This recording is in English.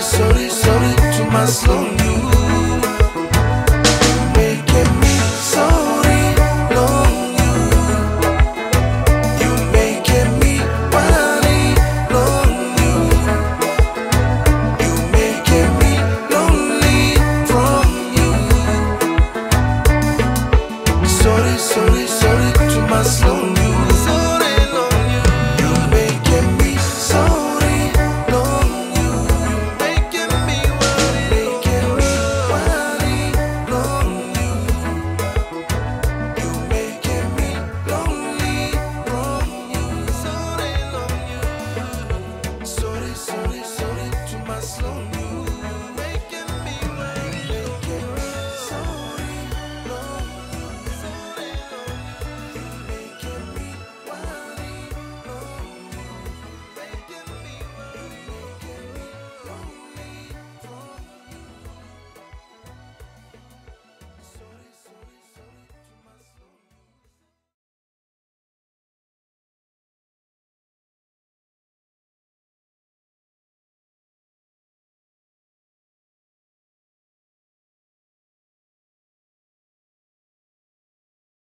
sorry, sorry, to my slowness.